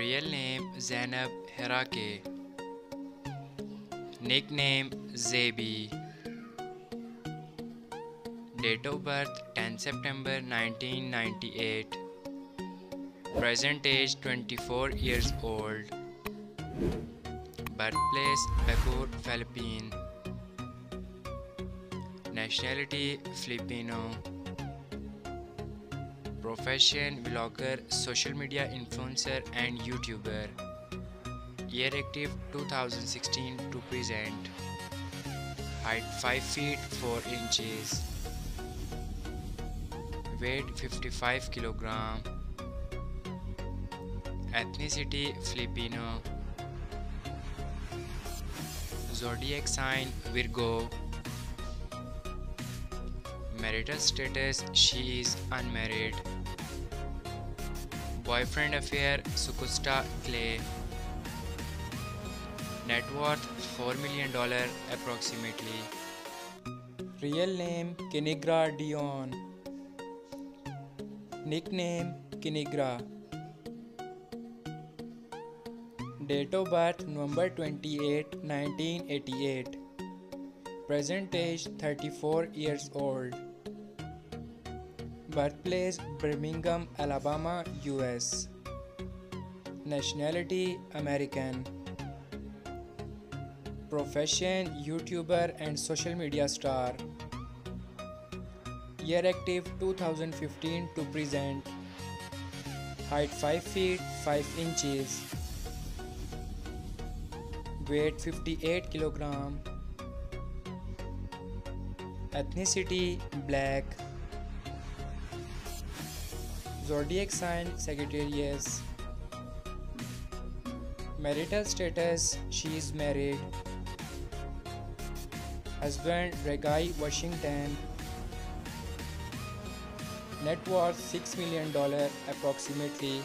Real name Zeinab Harake. Nickname Zebi. Date of birth 10 September 1998. Present age 24 years old. Birthplace Bacoor, Philippines. Nationality Filipino. Profession Vlogger, Social Media Influencer, and YouTuber. Year active 2016 to present. Height 5 feet 4 inches. Weight 55 kilogram. Ethnicity Filipino. Zodiac sign Virgo. Marital status She is unmarried. Boyfriend affair Skusta Clee. Net worth $4 million approximately. Real name Kinigra Deon. Nickname Kinigra. Date of birth November 28, 1988. Present age 34 years old. Birthplace Birmingham, Alabama, US. Nationality American. Profession YouTuber and social media star. Year active 2015 to present. Height 5 feet 5 inches. Weight 58 kilogram. Ethnicity black. Zodiac sign Sagittarius. Marital status she is married. Husband Regai Washington. Net worth $6 million approximately.